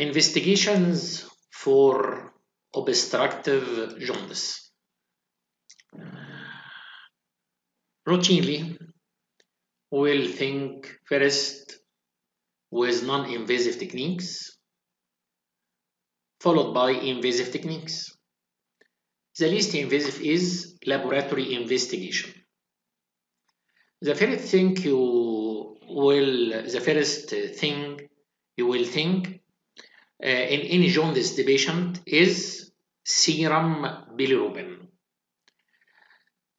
Investigations for obstructive jaundice. Routinely, we'll think first with non-invasive techniques, followed by invasive techniques. The least invasive is laboratory investigation. The first thing you will, the first thing you will think uh, in any jaundice patient is serum bilirubin.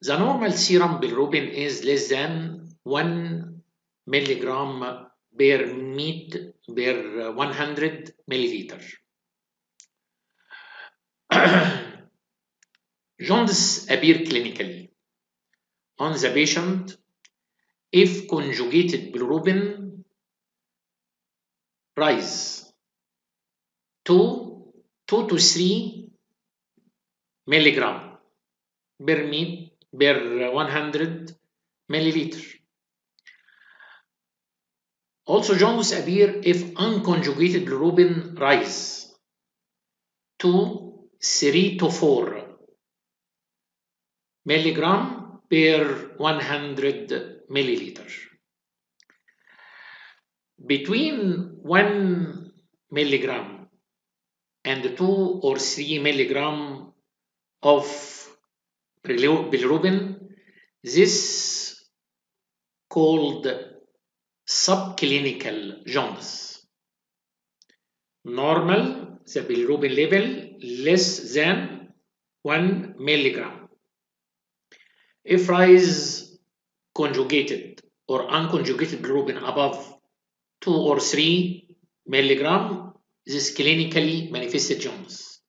The normal serum bilirubin is less than 1 milligram per meat per 100 milliliter. jaundice appear clinically on the patient if conjugated bilirubin rise 2, 2 to 3 milligram per meat per 100 milliliter. Also, jaundice appear if unconjugated bilirubin rise 2, 3 to 4 milligram per 100 milliliter. Between 1 milligram and 2 or 3 milligram of bilirubin, this called subclinical jaundice. Normal, the bilirubin level less than 1 milligram. If rise conjugated or unconjugated bilirubin above 2 or 3 milligram, this clinically manifested jaundice.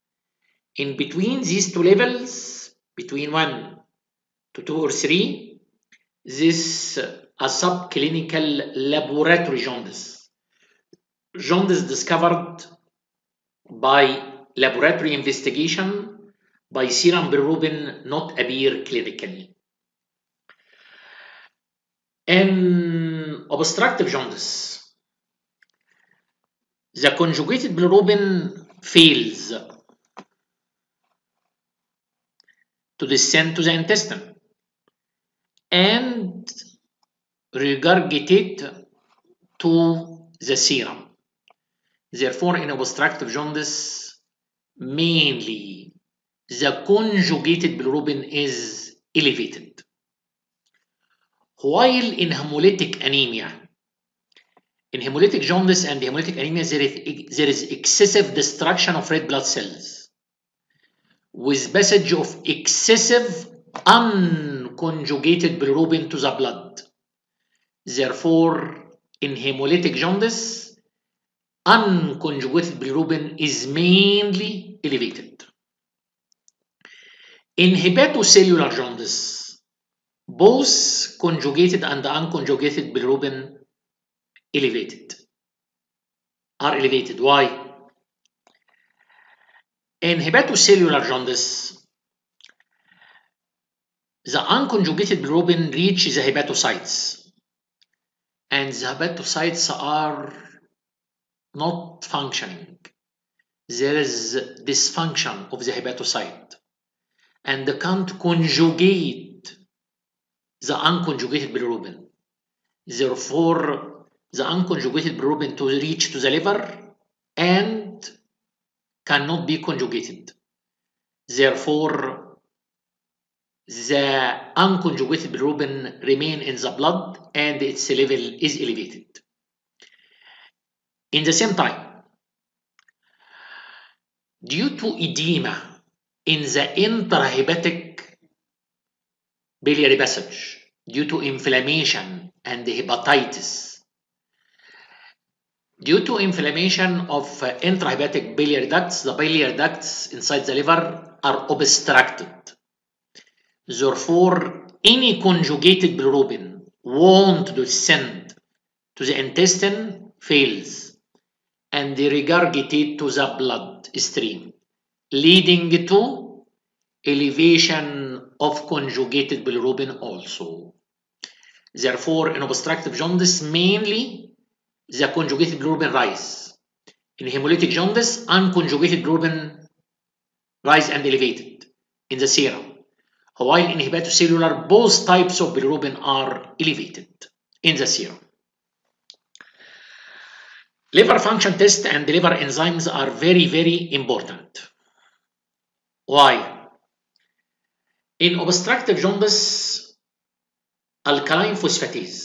In between these two levels, between 1 to 2 or 3, this uh, a subclinical laboratory jaundice. Jaundice discovered by laboratory investigation by serum bilirubin not appear clinically. In obstructive jaundice, the conjugated bilirubin fails to descend to the intestine and regurgitate to the serum. Therefore, in obstructive jaundice, mainly the conjugated bilirubin is elevated. While in hemolytic anemia, in hemolytic jaundice and hemolytic anemia, there is, there is excessive destruction of red blood cells with passage of excessive unconjugated bilirubin to the blood. Therefore, in hemolytic jaundice, unconjugated bilirubin is mainly elevated. In hepatocellular jaundice, both conjugated and unconjugated bilirubin elevated are elevated. Why? In hepatocellular jaundice, the unconjugated bilirubin reach the hepatocytes, and the hepatocytes are not functioning. There is dysfunction of the hepatocyte, and they can't conjugate the unconjugated bilirubin. Therefore, the unconjugated bilirubin to reach to the liver and cannot be conjugated. Therefore, the unconjugated bilirubin remain in the blood and its level is elevated. In the same time, due to edema in the intrahepatic biliary passage, due to inflammation and hepatitis, due to inflammation of uh, intrahepatic biliary ducts, the biliary ducts inside the liver are obstructed. Therefore, any conjugated bilirubin won't descend to the intestine fails and they regurgitate to the blood stream, leading to elevation of conjugated bilirubin also. Therefore, in obstructive jaundice, mainly the conjugated bilirubin rise. In hemolytic jaundice, unconjugated bilirubin rise and elevated in the serum. While in hepatocellular, both types of bilirubin are elevated in the serum. Liver function test and liver enzymes are very, very important. Why? In obstructive jaundice, alkaline phosphatase,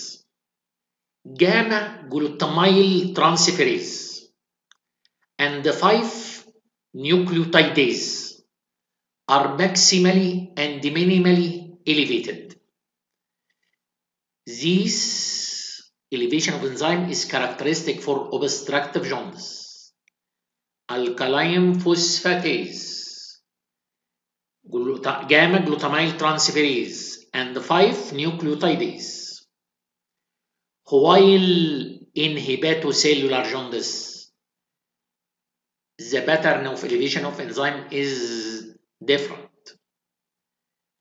gamma glutamyl transferase, and the 5 nucleotidase are maximally and minimally elevated. This elevation of enzyme is characteristic for obstructive jaundice. Alkaline phosphatase, gamma glutamyl transferase, and the 5 nucleotidase. While in hepatocellular jaundice, the pattern of elevation of enzyme is different.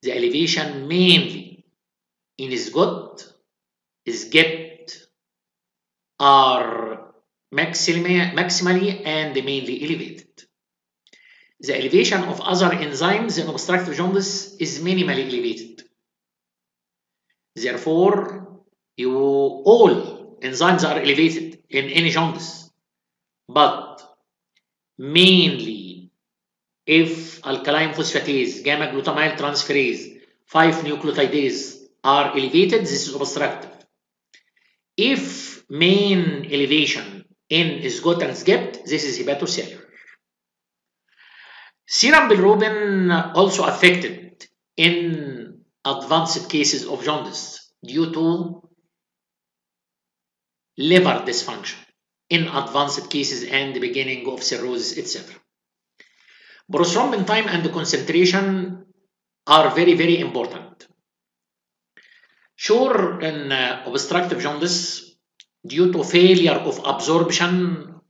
The elevation mainly in SGOT, SGPT are maximally and mainly elevated. The elevation of other enzymes in obstructive jaundice is minimally elevated. Therefore, you all enzymes are elevated in any jaundice, but mainly if alkaline phosphatase, gamma glutamyl transferase, 5 nucleotidase are elevated, this is obstructive. If main elevation in SGOT and SGPT, this is hepatocellular. Serum bilirubin also affected in advanced cases of jaundice due to liver dysfunction in advanced cases and the beginning of cirrhosis, etc. Prothrombin time and the concentration are very, very important. Sure, in uh, obstructive jaundice, due to failure of absorption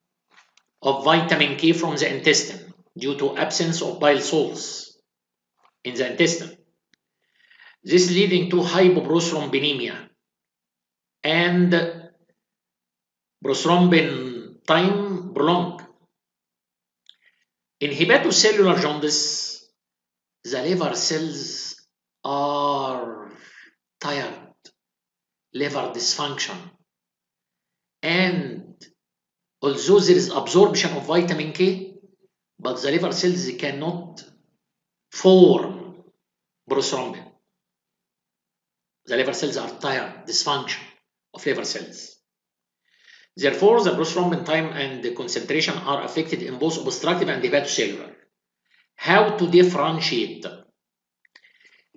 of vitamin K from the intestine, due to absence of bile salts in the intestine, this leading to hypoprothrombemia and prothrombin time prolonged. In hepatocellular jaundice, the liver cells are tired, liver dysfunction, and although there is absorption of vitamin K, but the liver cells cannot form prothrombin. The liver cells are tired, dysfunction of liver cells. Therefore, the prothrombin time and the concentration are affected in both obstructive and hepatocellular. How to differentiate?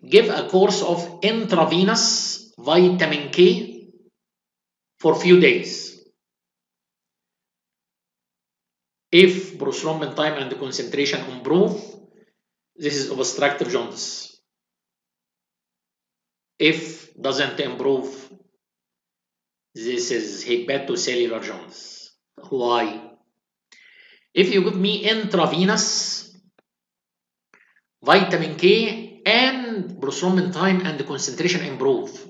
Give a course of intravenous vitamin K for few days. If prothrombin time and the concentration improve, this is obstructive jaundice. If doesn't improve, this is hepatocellular jaundice. Why? If you give me intravenous vitamin K and prothrombin time and the concentration improve.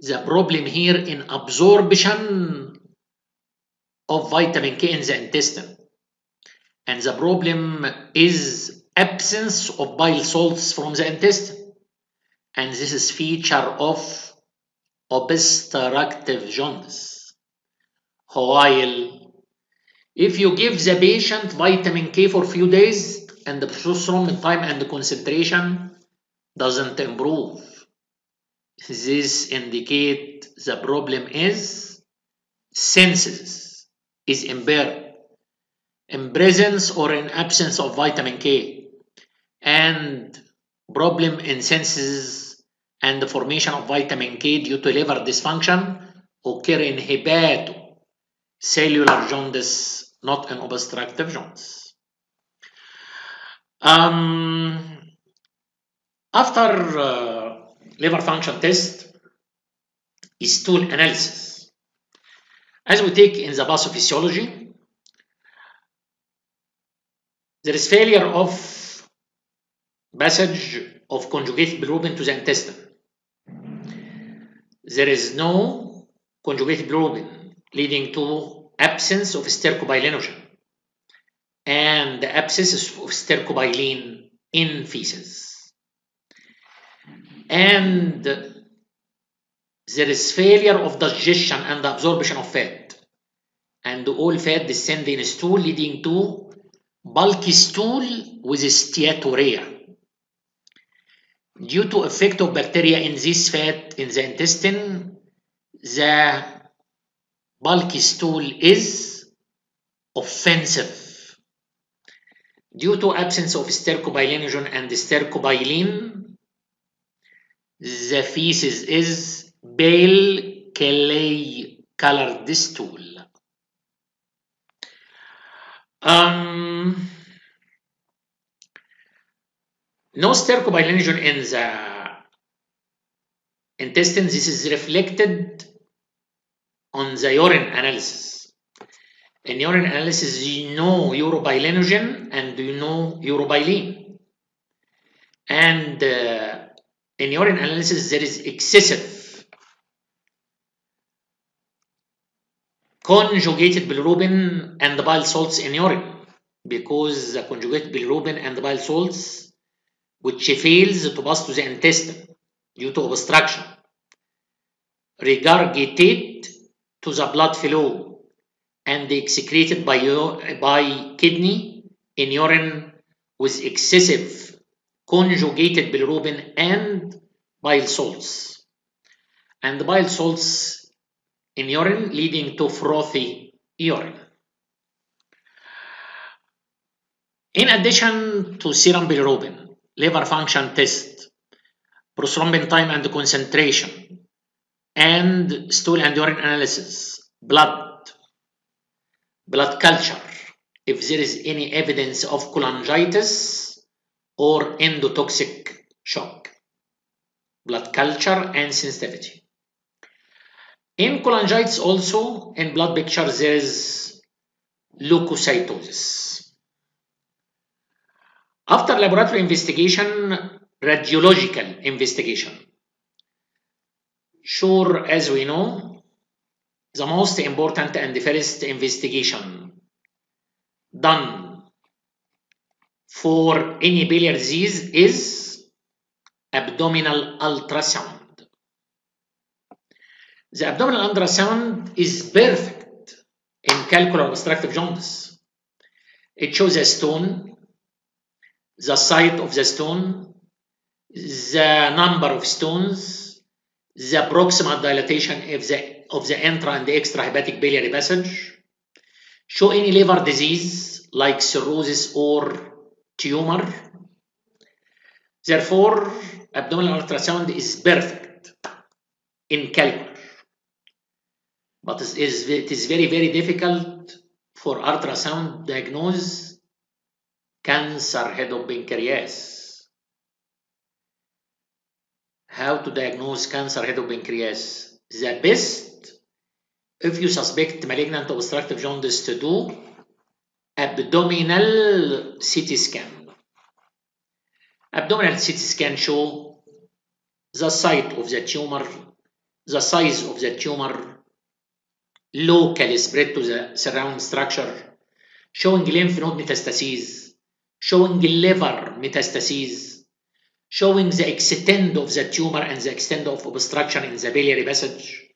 The problem here in absorption of vitamin K in the intestine. And the problem is absence of bile salts from the intestine. And this is feature of obstructive jaundice. While if you give the patient vitamin K for few days and the prothrombin time and the concentration doesn't improve, this indicate the problem is senses is impaired. In presence or in absence of vitamin K. And problem in synthesis and the formation of vitamin K due to liver dysfunction occur in hepatocellular jaundice, not in obstructive jaundice. Um, after uh, liver function test is stool analysis. As we take in the pathophysiology, there is failure of passage of conjugated bilirubin to the intestine. There is no conjugated bilirubin leading to absence of stercobilinogen and the abscess of stercobilin in feces. And there is failure of digestion and absorption of fat. And all fat descend in stool leading to bulky stool with steatorrhea. Due to effect of bacteria in this fat in the intestine, the bulky stool is offensive. Due to absence of stercobilinogen and stercobilin, the feces is pale clay colored stool. Um, no stercobilinogen in the intestine. This is reflected on the urine analysis. In urine analysis, you know urobilinogen and you know urobilin. And uh, in urine analysis, there is excessive conjugated bilirubin and the bile salts in urine because the conjugated bilirubin and the bile salts which fails to pass to the intestine due to obstruction regurgitate to the blood flow and excreted by, by kidney in urine with excessive conjugated bilirubin and bile salts. And the bile salts in urine leading to frothy urine. In addition to serum bilirubin, liver function test, prothrombin time and concentration, and stool and urine analysis, blood, blood culture, if there is any evidence of cholangitis or endotoxic shock, blood culture and sensitivity. In cholangitis also, in blood picture, there is leukocytosis. After laboratory investigation, radiological investigation. Sure, as we know, the most important and the first investigation done for any biliary disease is abdominal ultrasound. The abdominal ultrasound is perfect in calcular obstructive jaundice. It shows a stone, the size of the stone, the number of stones, the proximal dilatation of the, of the intra and extrahepatic biliary passage, show any liver disease like cirrhosis or tumor. Therefore, abdominal ultrasound is perfect in calculus. But it is, it is very, very difficult for ultrasound diagnose cancer head of pancreas. How to diagnose cancer head of pancreas? The best, if you suspect malignant obstructive jaundice, to do abdominal CT scan. Abdominal CT scan show the site of the tumor, the size of the tumor, locally spread to the surrounding structure, showing lymph node metastases, showing liver metastases, showing the extent of the tumor and the extent of obstruction in the biliary passage.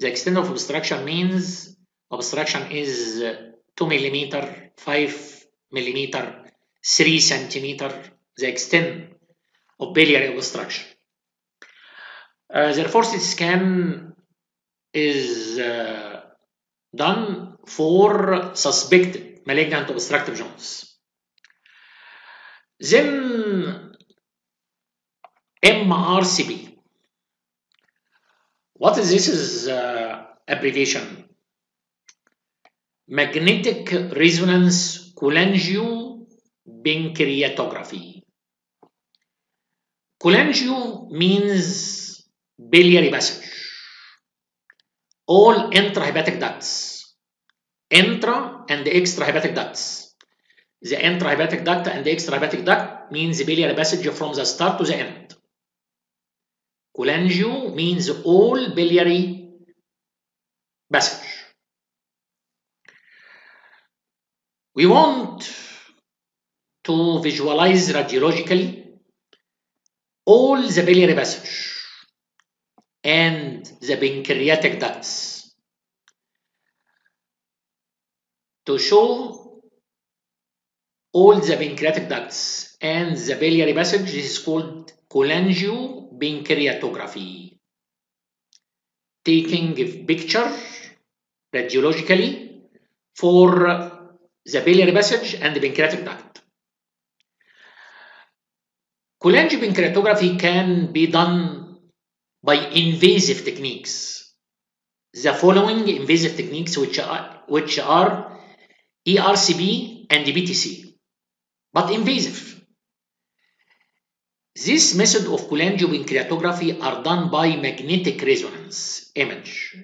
The extent of obstruction means obstruction is 2 millimeter, 5 millimeter, 3 centimeter, the extent of biliary obstruction. Uh, therefore, CT scan is uh, done for suspected malignant obstructive jaundice. Then MRCP. What is this is uh, abbreviation? Magnetic resonance cholangiopancreatography. Cholangio means biliary passage. All intrahepatic ducts. Intra and the extrahepatic ducts. The intrahepatic duct and the extrahepatic duct means the biliary passage from the start to the end. Cholangio means all biliary passage. We want to visualize radiologically all the biliary passage and the pancreatic ducts to show all the pancreatic ducts and the biliary passage. This is called cholangiopancreatography taking a picture radiologically for the biliary passage and the pancreatic duct cholangiopancreatography can be done by invasive techniques. The following invasive techniques which are, which are ERCP and PTC but invasive. This method of cholangiopancreatography are done by magnetic resonance image.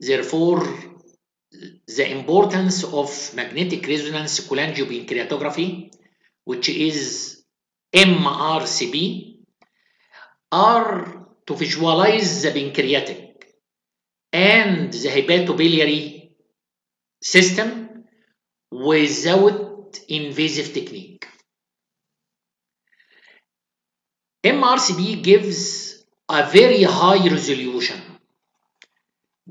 Therefore, the importance of magnetic resonance cholangiopancreatography, which is MRCP, are to visualize the pancreatic and the hepatobiliary system without invasive technique. MRCP gives a very high resolution,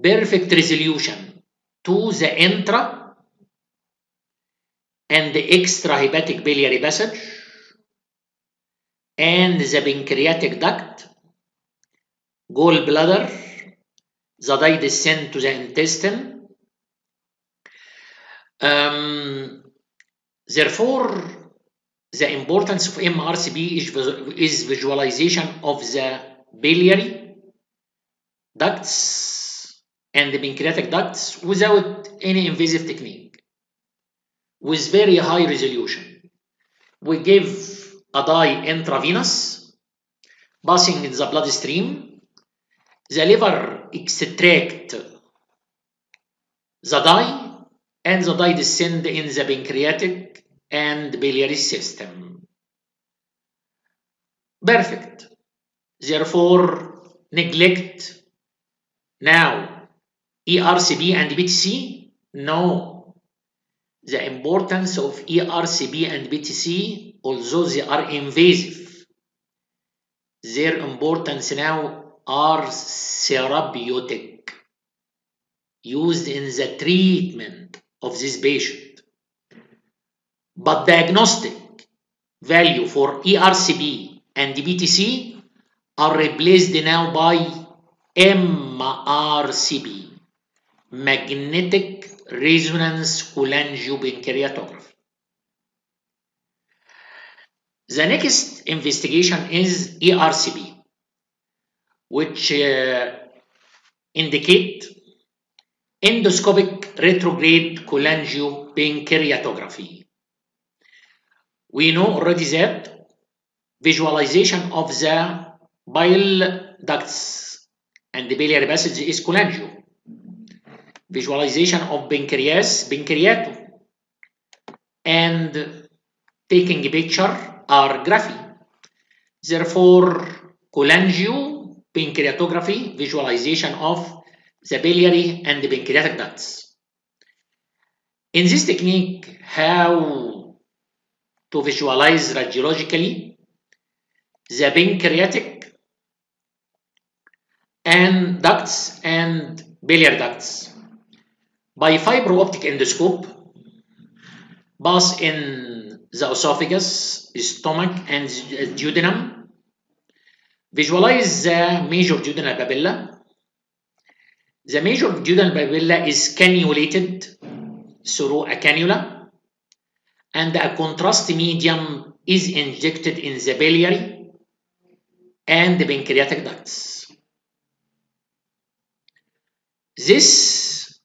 perfect resolution to the intra and the extrahepatic biliary passage and the pancreatic duct, gallbladder, the descent to the intestine. Um, therefore, the importance of MRCP is, is visualization of the biliary ducts and the pancreatic ducts without any invasive technique with very high resolution. We give a dye intravenous passing in the bloodstream. The liver extract the dye and the dye descend in the pancreatic and the biliary system. Perfect. Therefore, neglect now ERCP and PTC? No. The importance of ERCP and PTC, although they are invasive, their importance now are therapeutic, used in the treatment of this patient. But diagnostic value for ERCP and PTC are replaced now by MRCP, magnetic resonance cholangiopancreatography. The next investigation is ERCP, which uh, indicate endoscopic retrograde cholangiopancreatography. We know already that visualization of the bile ducts and the biliary passage is cholangio. Visualization of pancreas, pancreato. And taking a picture are graphy. Therefore, cholangiopancreatography, visualization of the biliary and the pancreatic ducts. In this technique, how to visualize radiologically the pancreatic and ducts and biliary ducts by fiber optic endoscope pass in the esophagus, stomach, and duodenum. Visualize the major duodenal papilla. The major duodenal papilla is cannulated through a cannula, and a contrast medium is injected in the biliary and the pancreatic ducts. This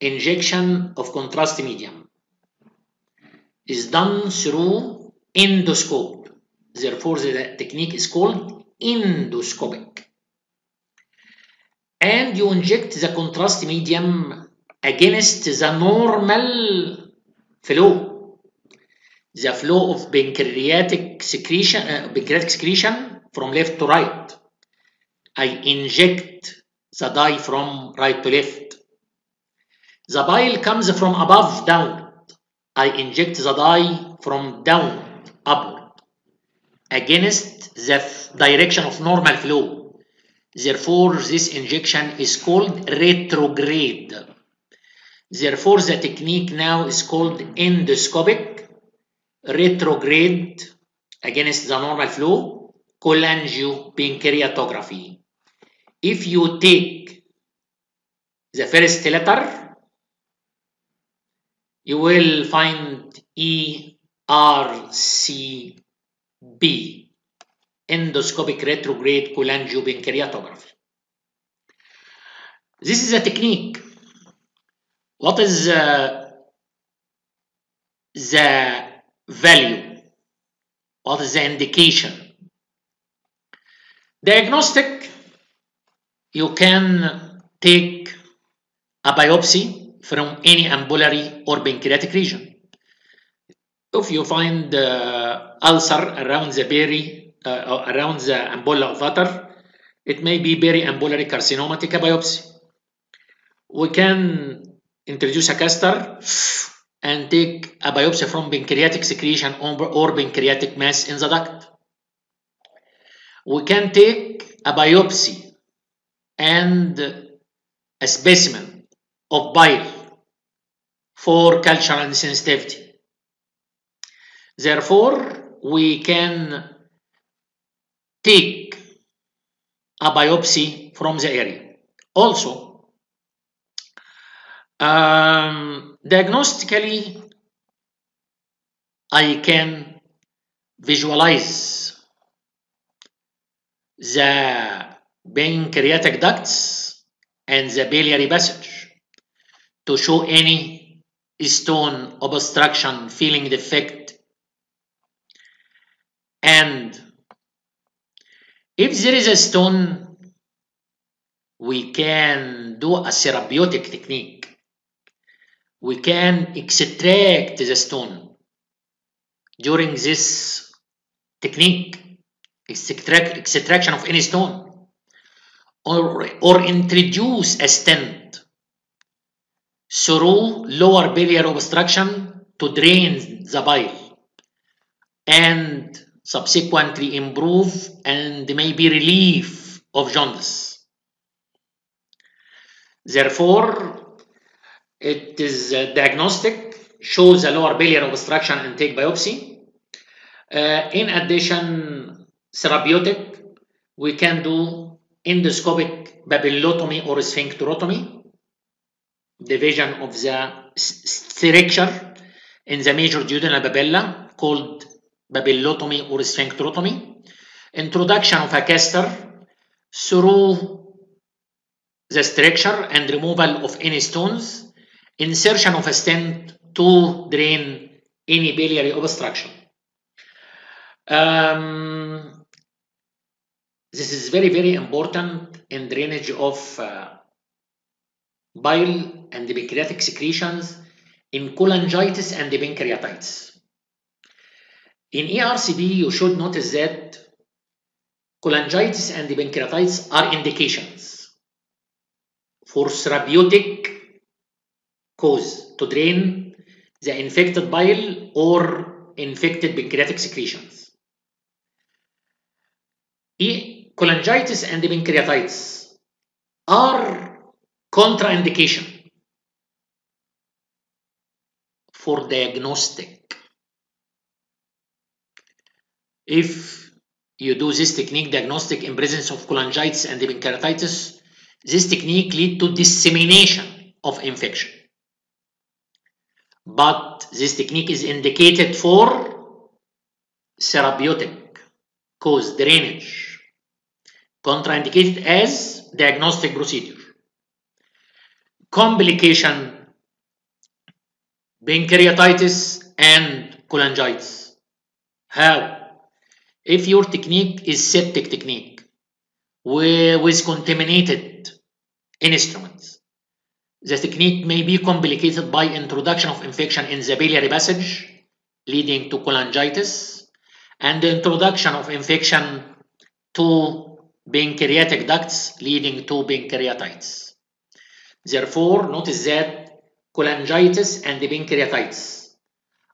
injection of contrast medium is done through endoscope. Therefore, the technique is called endoscopic. And you inject the contrast medium against the normal flow. The flow of pancreatic secretion, uh, pancreatic secretion from left to right. I inject the dye from right to left. The bile comes from above down. I inject the dye from down upward against the direction of normal flow. Therefore, this injection is called retrograde. Therefore, the technique now is called endoscopic retrograde against the normal flow cholangiopancreatography. If you take the first letter, you will find E R C P endoscopic retrograde cholangiopancreatography. This is a technique. What is uh, the value? What is the indication? Diagnostic, you can take a biopsy from any ampullary or pancreatic region. If you find uh, ulcer around the berry, uh, around the ampulla of Vater, it may be periampullary carcinoma, take a biopsy. We can introduce a caster and take a biopsy from pancreatic secretion or pancreatic mass in the duct. We can take a biopsy and a specimen of bile for culture and sensitivity. Therefore, we can take a biopsy from the area. Also, um, diagnostically, I can visualize the pancreatic ducts and the biliary passage to show any stone obstruction, filling defect, and if there is a stone, we can do a therapeutic technique. We can extract the stone during this technique, extract, extraction of any stone, or, or introduce a stent through lower biliary obstruction to drain the bile and subsequently improve and maybe relief of jaundice. Therefore, it is diagnostic, shows a lower biliary obstruction and take biopsy. Uh, in addition, therapeutic, we can do endoscopic papillotomy or sphincterotomy, division of the stricture in the major duodenal papilla called papillotomy or sphincterotomy, introduction of a caster through the structure and removal of any stones, insertion of a stent to drain any biliary obstruction. Um, this is very, very important in drainage of uh, bile and the pancreatic secretions in cholangitis and the pancreatitis. In ERCP, you should notice that cholangitis and the pancreatitis are indications for therapeutic cause to drain the infected bile or infected pancreatic secretions. E cholangitis and pancreatitis are contraindication for diagnostic. If you do this technique diagnostic in presence of cholangitis and pancreatitis, this technique lead to dissemination of infection. But this technique is indicated for therapeutic cause drainage, contraindicated as diagnostic procedure. Complication pancreatitis and cholangitis. How? If your technique is septic technique with contaminated instruments, the technique may be complicated by introduction of infection in the biliary passage, leading to cholangitis, and the introduction of infection to pancreatic ducts, leading to pancreatitis. Therefore, notice that cholangitis, and pancreatitis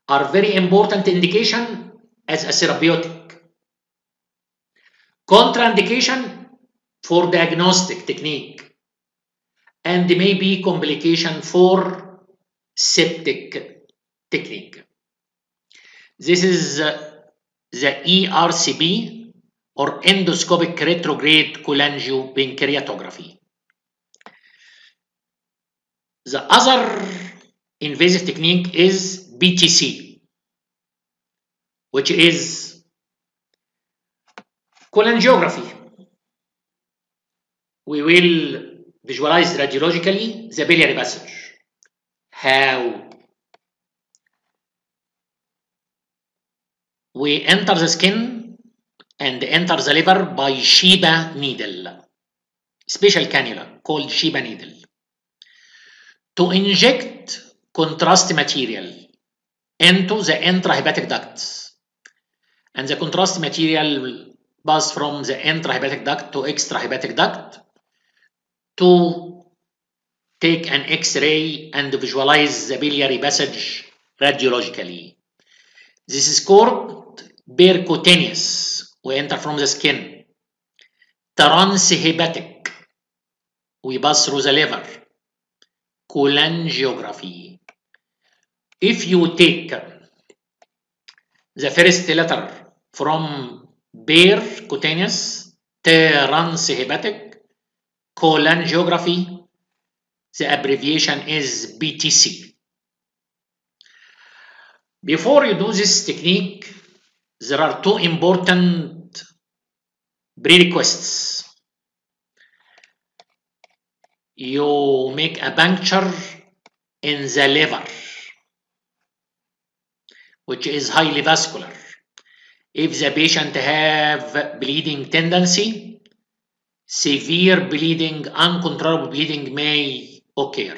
are very important indication as a therapeutic. Contraindication for diagnostic technique and maybe complication for septic technique. This is uh, the ERCP or endoscopic retrograde cholangiopancreatography. The other invasive technique is PTC, which is cholangiography. We will visualize radiologically the biliary passage. How? We enter the skin and enter the liver by Chiba needle, special cannula called Chiba needle. To inject contrast material into the intrahepatic ducts. And the contrast material pass from the intrahepatic duct to extrahepatic duct to take an X-ray and visualize the biliary passage radiologically. This is called percutaneous. We enter from the skin. Transhepatic. We pass through the liver. Cholangiography. If you take the first letter from percutaneous, transhepatic, cholangiography, the abbreviation is PTC. Before you do this technique, there are two important prerequisites. You make a puncture in the liver, which is highly vascular. If the patient have bleeding tendency, severe bleeding, uncontrollable bleeding may occur.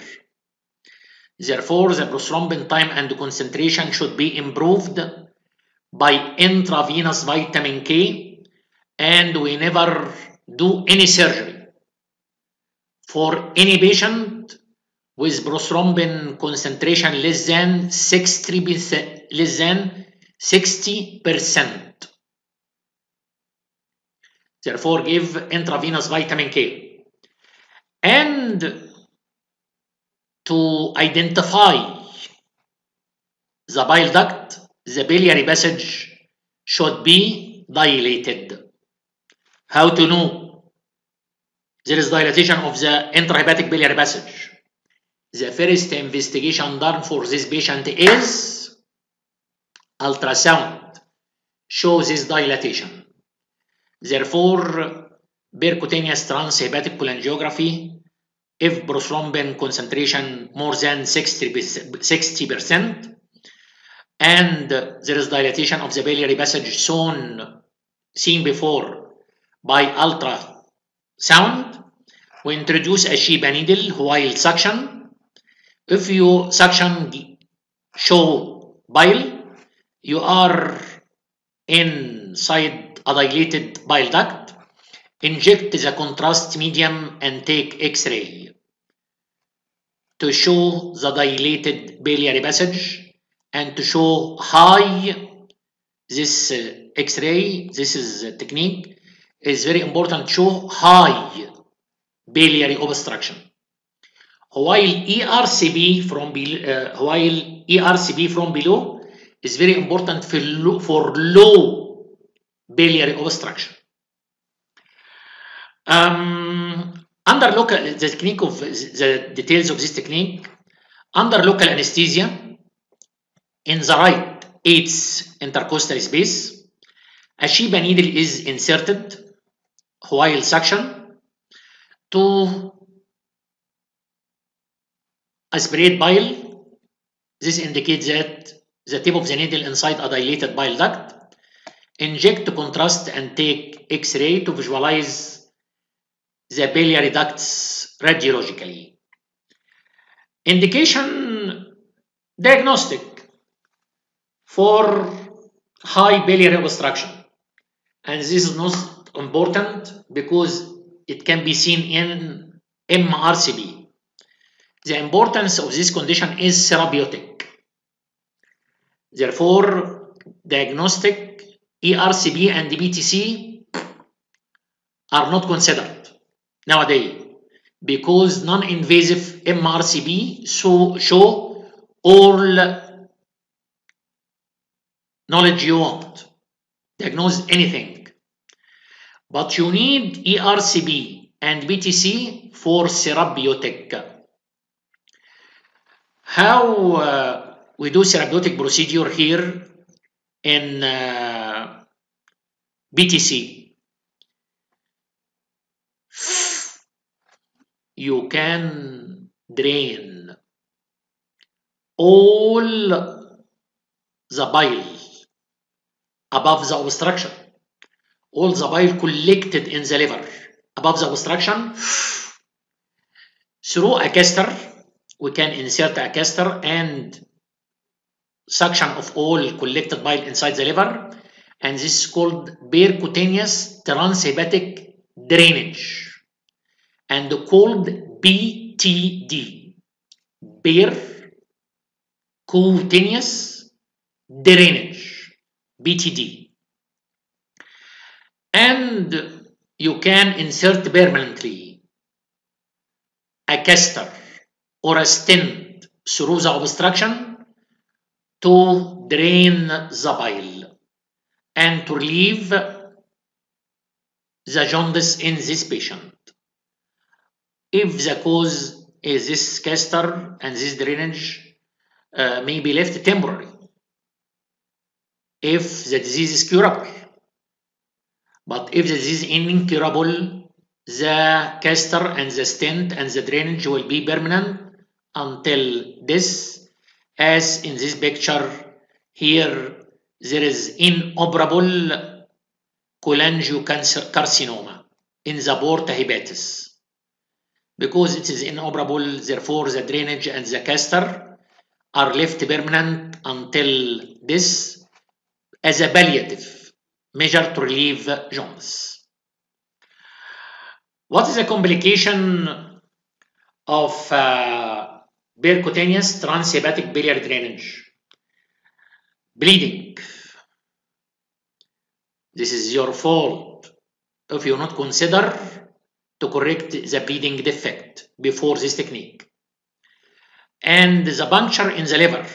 Therefore, the prothrombin time and concentration should be improved by intravenous vitamin K and we never do any surgery for any patient with prothrombin concentration less than 60 less than 60 percent. Therefore, give intravenous vitamin K. And to identify the bile duct, the biliary passage should be dilated. How to know? There is dilatation of the intrahepatic biliary passage. The first investigation done for this patient is ultrasound. Shows this dilatation. Therefore, percutaneous transhepatic cholangiography, if prothrombin concentration more than 60 percent, and there is dilatation of the biliary passage shown seen before by ultrasound, we introduce a Chiba needle while suction. If you suction show bile, you are inside a dilated bile duct. Inject the contrast medium and take X-ray to show the dilated biliary passage and to show high this uh, X-ray, this is a technique, is very important to show high biliary obstruction. While ERCP from uh, while ERCP from below is very important for low, for low biliary obstruction. Um, under local the technique of the details of this technique under local anesthesia in the right eighth intercostal space a Chiba needle is inserted while suction to aspirate bile. This indicates that the tip of the needle inside a dilated bile duct. Inject contrast and take X-ray to visualize the biliary ducts radiologically. Indication diagnostic for high biliary obstruction. And this is not important because it can be seen in MRCP. The importance of this condition is therapeutic. Therefore, diagnostic ERCP and PTC are not considered nowadays because non-invasive MRCP so show all knowledge you want, diagnose anything. But you need ERCP and PTC for therapeutic. How uh, we do therapeutic procedure here in uh, PTC? You can drain all the bile above the obstruction. All the bile collected in the liver above the obstruction through a catheter. We can insert a catheter and suction of all collected bile inside the liver, and this is called percutaneous transhepatic drainage and called PTD. Percutaneous drainage, PTD. And you can insert permanently a catheter or a stent through the obstruction to drain the bile and to relieve the jaundice in this patient. If the cause is this catheter and this drainage uh, may be left temporary, if the disease is curable. But if the disease is incurable, the catheter and the stent and the drainage will be permanent until this, as in this picture here, there is inoperable cholangiocarcinoma in the porta hepatis. Because it is inoperable, therefore the drainage and the catheter are left permanent until this as a palliative measure to relieve jaundice. What is the complication of uh, percutaneous transhepatic biliary drainage? Bleeding. This is your fault if you not consider to correct the bleeding defect before this technique. And the puncture in the liver,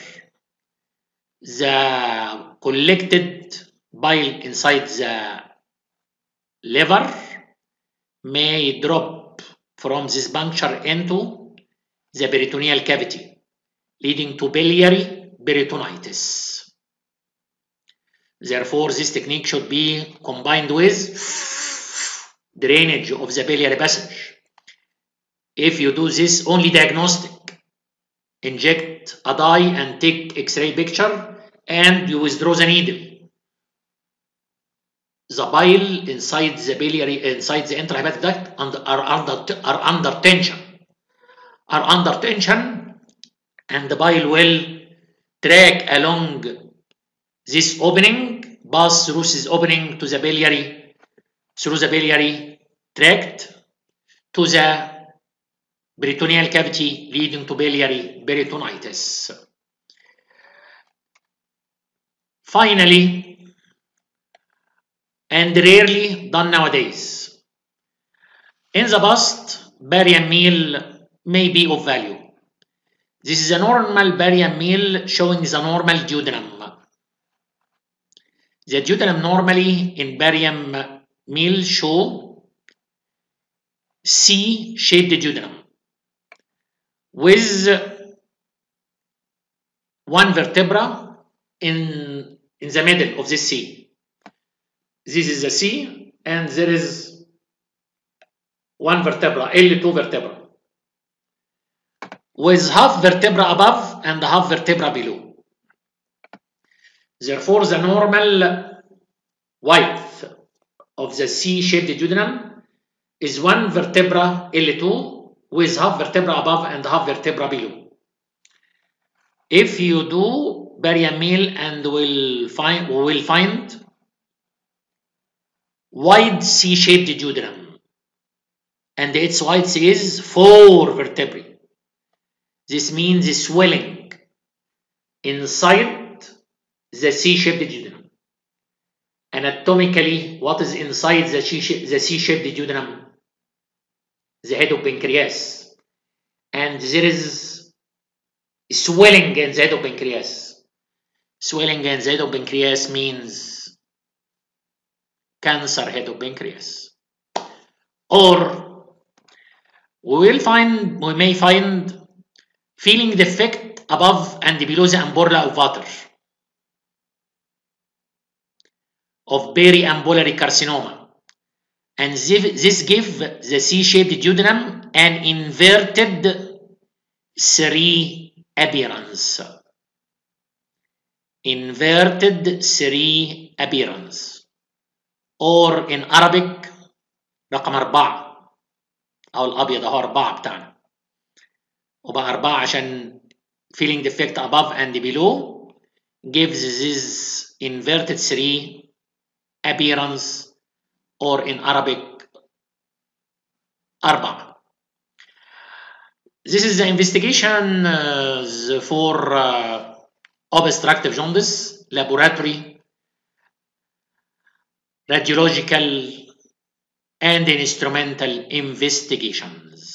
the collected bile inside the liver may drop from this puncture into the peritoneal cavity, leading to biliary peritonitis. Therefore, this technique should be combined with drainage of the biliary passage. If you do this only diagnostic, inject a dye and take X-ray picture and you withdraw the needle. The bile inside the biliary, inside the intrahepatic duct and are under, are under tension. Are under tension and the bile will track along this opening, pass through opening to the biliary, through the biliary tract to the peritoneal cavity leading to biliary peritonitis. Finally, and rarely done nowadays, in the past, barium meal may be of value. This is a normal barium meal showing the normal duodenum. The duodenum normally in barium meal show C-shaped duodenum with one vertebra in, in the middle of the C. This is the C and there is one vertebra, L2 vertebra with half vertebra above and half vertebra below. Therefore, the normal width of the C-shaped duodenum is one vertebra L2 with half vertebra above and half vertebra below. If you do barium meal and will find we will find wide C-shaped duodenum and its width is four vertebrae This means swelling inside the C-shaped duodenum. Anatomically, what is inside the C-shaped duodenum? The head of pancreas. And there is swelling in the head of pancreas. Swelling in the head of pancreas means cancer head of pancreas. Or we will find, we may find filling defect above and below the ampulla of Vater of periampullary carcinoma. And this gives the C-shaped duodenum an inverted serine appearance. Inverted serine appearance. Or in Arabic رقم أربعة أو الأبيض هو أربعة بتاعنا وبقى أربعة عشان filling defect above and below gives this inverted 3 appearance or in Arabic arba. This is the investigation uh, for uh, obstructive jaundice, laboratory, radiological and instrumental investigations.